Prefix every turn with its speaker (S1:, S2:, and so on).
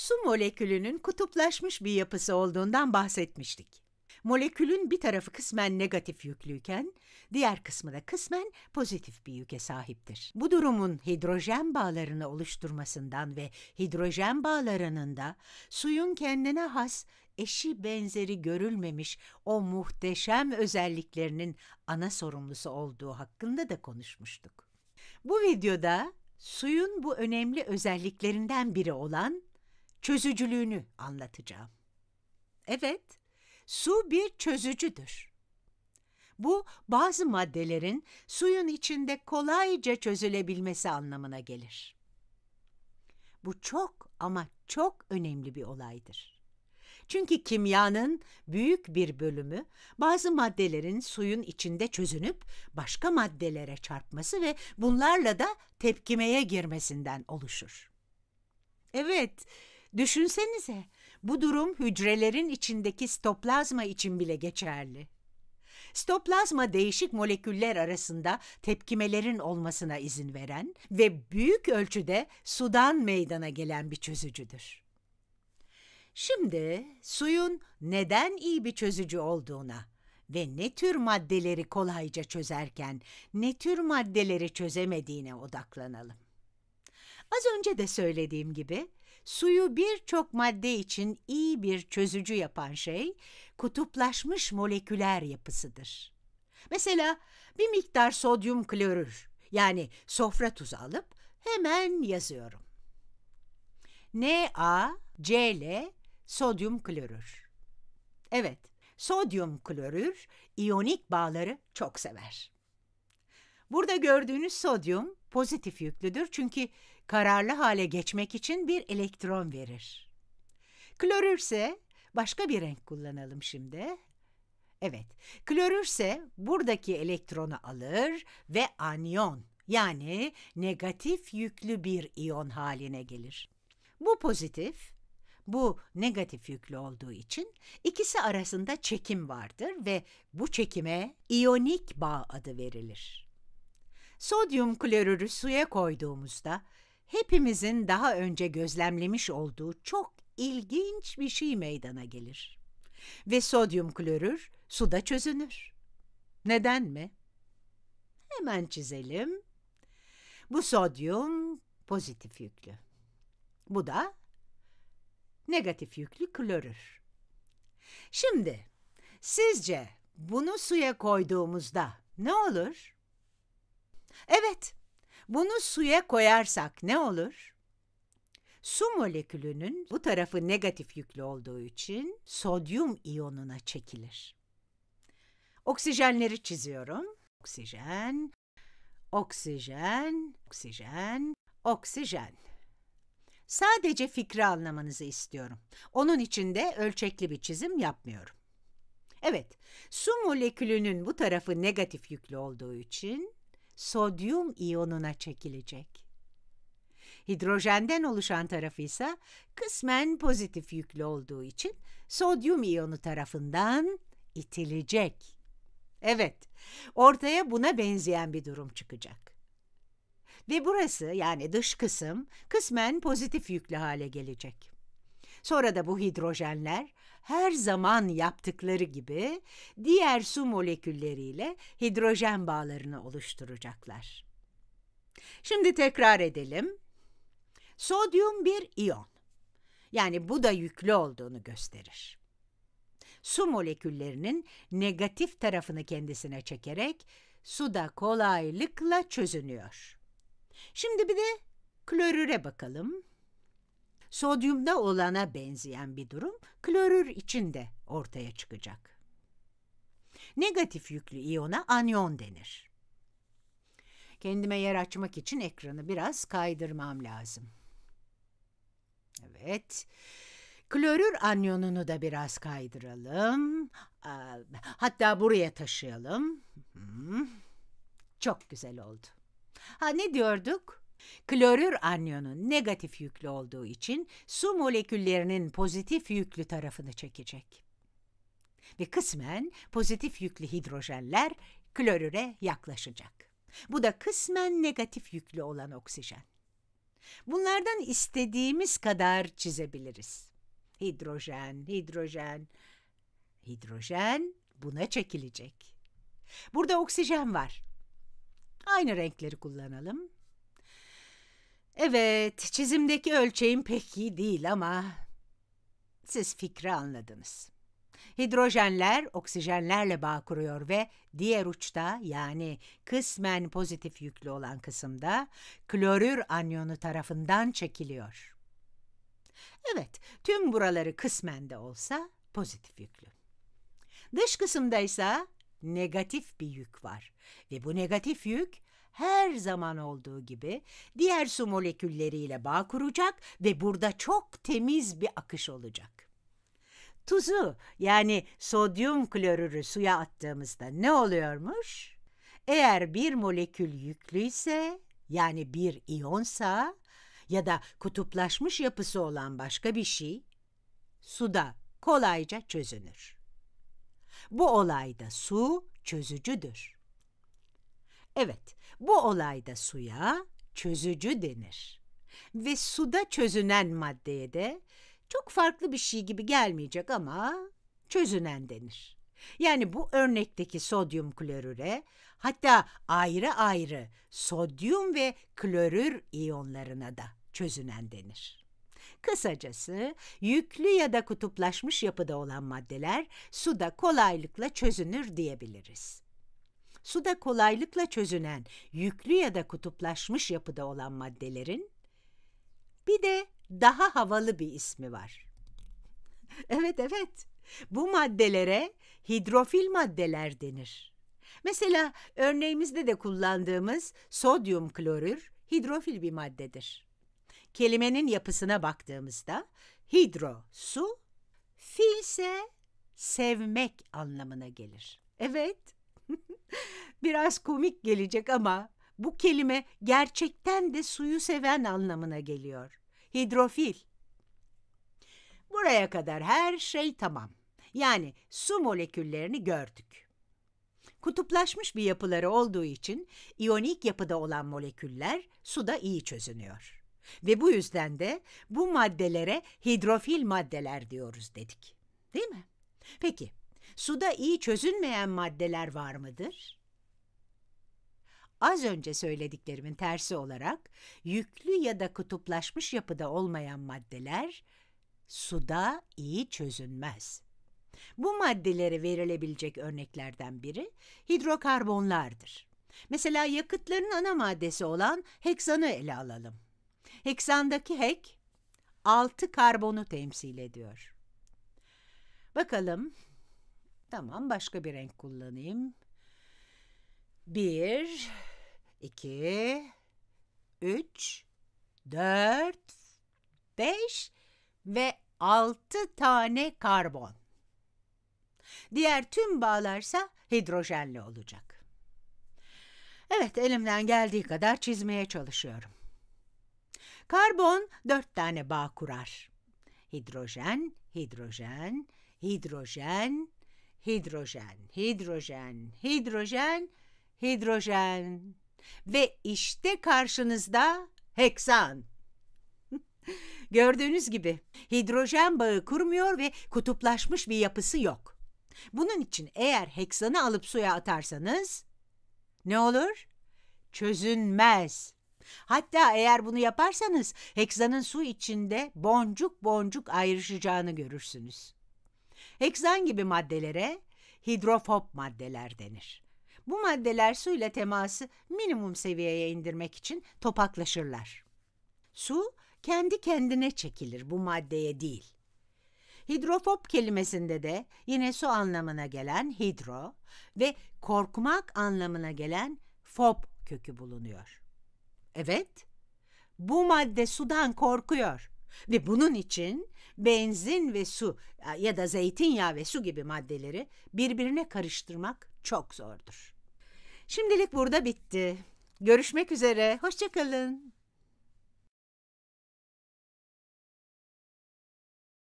S1: su molekülünün kutuplaşmış bir yapısı olduğundan bahsetmiştik. Molekülün bir tarafı kısmen negatif yüklüyken, diğer kısmı da kısmen pozitif bir yüke sahiptir. Bu durumun hidrojen bağlarını oluşturmasından ve hidrojen bağlarının da suyun kendine has eşi benzeri görülmemiş o muhteşem özelliklerinin ana sorumlusu olduğu hakkında da konuşmuştuk. Bu videoda suyun bu önemli özelliklerinden biri olan çözücülüğünü anlatacağım. Evet, su bir çözücüdür. Bu bazı maddelerin suyun içinde kolayca çözülebilmesi anlamına gelir. Bu çok ama çok önemli bir olaydır. Çünkü kimyanın büyük bir bölümü bazı maddelerin suyun içinde çözünüp başka maddelere çarpması ve bunlarla da tepkimeye girmesinden oluşur. Evet, düşünsenize bu durum hücrelerin içindeki stoplazma için bile geçerli. Stoplazma değişik moleküller arasında tepkimelerin olmasına izin veren ve büyük ölçüde sudan meydana gelen bir çözücüdür. Şimdi suyun neden iyi bir çözücü olduğuna ve ne tür maddeleri kolayca çözerken ne tür maddeleri çözemediğine odaklanalım. Az önce de söylediğim gibi suyu birçok madde için iyi bir çözücü yapan şey kutuplaşmış moleküler yapısıdır. Mesela bir miktar sodyum klorür yani sofra tuzu alıp hemen yazıyorum. NaCl sodyum klorür. Evet, sodyum klorür iyonik bağları çok sever. Burada gördüğünüz sodyum pozitif yüklüdür çünkü kararlı hale geçmek için bir elektron verir. Klorür ise başka bir renk kullanalım şimdi. Evet, klorür ise buradaki elektronu alır ve anyon yani negatif yüklü bir iyon haline gelir. Bu pozitif, bu negatif yüklü olduğu için ikisi arasında çekim vardır ve bu çekime iyonik bağ adı verilir. Sodyum klorürü suya koyduğumuzda hepimizin daha önce gözlemlemiş olduğu çok ilginç bir şey meydana gelir. Ve sodyum klorür suda çözünür. Neden mi? Hemen çizelim. Bu sodyum pozitif yüklü. Bu da negatif yüklü klorür. Şimdi sizce bunu suya koyduğumuzda ne olur? Evet, bunu suya koyarsak ne olur? Su molekülünün bu tarafı negatif yüklü olduğu için sodyum iyonuna çekilir. Oksijenleri çiziyorum. Oksijen, oksijen, oksijen, oksijen. Sadece fikri anlamanızı istiyorum. Onun için de ölçekli bir çizim yapmıyorum. Evet, su molekülünün bu tarafı negatif yüklü olduğu için sodyum iyonuna çekilecek. Hidrojenden oluşan tarafı ise kısmen pozitif yüklü olduğu için sodyum iyonu tarafından itilecek. Evet, ortaya buna benzeyen bir durum çıkacak. Ve burası yani dış kısım kısmen pozitif yüklü hale gelecek. Sonra da bu hidrojenler her zaman yaptıkları gibi diğer su molekülleriyle hidrojen bağlarını oluşturacaklar. Şimdi tekrar edelim. Sodyum bir iyon. Yani bu da yüklü olduğunu gösterir. Su moleküllerinin negatif tarafını kendisine çekerek suda kolaylıkla çözünüyor. Şimdi bir de klorüre bakalım. Sodyumda olana benzeyen bir durum klorür için de ortaya çıkacak. Negatif yüklü iyona anyon denir. Kendime yer açmak için ekranı biraz kaydırmam lazım. Evet. Klorür anyonunu da biraz kaydıralım. Hatta buraya taşıyalım. Çok güzel oldu. Ha ne diyorduk? Klorür anyonu negatif yüklü olduğu için su moleküllerinin pozitif yüklü tarafını çekecek. Ve kısmen pozitif yüklü hidrojenler klorüre yaklaşacak. Bu da kısmen negatif yüklü olan oksijen. Bunlardan istediğimiz kadar çizebiliriz. Hidrojen, hidrojen, hidrojen buna çekilecek. Burada oksijen var. Aynı renkleri kullanalım. Evet, çizimdeki ölçeğim pek iyi değil ama siz fikri anladınız. Hidrojenler oksijenlerle bağ kuruyor ve diğer uçta yani kısmen pozitif yüklü olan kısımda klorür anyonu tarafından çekiliyor. Evet, tüm buraları kısmen de olsa pozitif yüklü. Dış kısımda ise negatif bir yük var ve bu negatif yük her zaman olduğu gibi diğer su molekülleriyle bağ kuracak ve burada çok temiz bir akış olacak. Tuzu yani sodyum klorürü suya attığımızda ne oluyormuş? Eğer bir molekül yüklüyse yani bir iyonsa ya da kutuplaşmış yapısı olan başka bir şey suda kolayca çözünür. Bu olayda su çözücüdür. Evet, bu olayda suya çözücü denir. Ve suda çözünen maddeye de çok farklı bir şey gibi gelmeyecek ama çözünen denir. Yani bu örnekteki sodyum klorüre hatta ayrı ayrı sodyum ve klorür iyonlarına da çözünen denir. Kısacası yüklü ya da kutuplaşmış yapıda olan maddeler suda kolaylıkla çözünür diyebiliriz. Suda kolaylıkla çözünen yüklü ya da kutuplaşmış yapıda olan maddelerin bir de daha havalı bir ismi var. evet evet. Bu maddelere hidrofil maddeler denir. Mesela örneğimizde de kullandığımız sodyum klorür hidrofil bir maddedir. Kelimenin yapısına baktığımızda hidro su, fil ise sevmek anlamına gelir. Evet. Biraz komik gelecek ama bu kelime gerçekten de suyu seven anlamına geliyor hidrofil. Buraya kadar her şey tamam. Yani su moleküllerini gördük. Kutuplaşmış bir yapıları olduğu için iyonik yapıda olan moleküller suda iyi çözünüyor. Ve bu yüzden de bu maddelere hidrofil maddeler diyoruz dedik. Değil mi? Peki, suda iyi çözünmeyen maddeler var mıdır? Az önce söylediklerimin tersi olarak yüklü ya da kutuplaşmış yapıda olmayan maddeler suda iyi çözünmez. Bu maddelere verilebilecek örneklerden biri hidrokarbonlardır. Mesela yakıtların ana maddesi olan heksanı ele alalım. Heksandaki hek altı karbonu temsil ediyor. Bakalım. Tamam başka bir renk kullanayım. Bir, 2, 3, 4, 5 ve 6 tane karbon. Diğer tüm bağlarsa hidrojenli olacak. Evet, elimden geldiği kadar çizmeye çalışıyorum. Karbon dört tane bağ kurar. Hidrojen, hidrojen, hidrojen, hidrojen, hidrojen, hidrojen, hidrojen. Ve işte karşınızda heksan. Gördüğünüz gibi hidrojen bağı kurmuyor ve kutuplaşmış bir yapısı yok. Bunun için eğer heksanı alıp suya atarsanız ne olur? Çözünmez. Hatta eğer bunu yaparsanız heksanın su içinde boncuk boncuk ayrışacağını görürsünüz. Heksan gibi maddelere hidrofob maddeler denir. Bu maddeler suyla teması minimum seviyeye indirmek için topaklaşırlar. Su kendi kendine çekilir bu maddeye değil. Hidrofob kelimesinde de yine su anlamına gelen hidro ve korkmak anlamına gelen fob kökü bulunuyor. Evet, bu madde sudan korkuyor ve bunun için benzin ve su ya da zeytinyağı ve su gibi maddeleri birbirine karıştırmak çok zordur. Şimdilik burada bitti. Görüşmek üzere, hoşçakalın.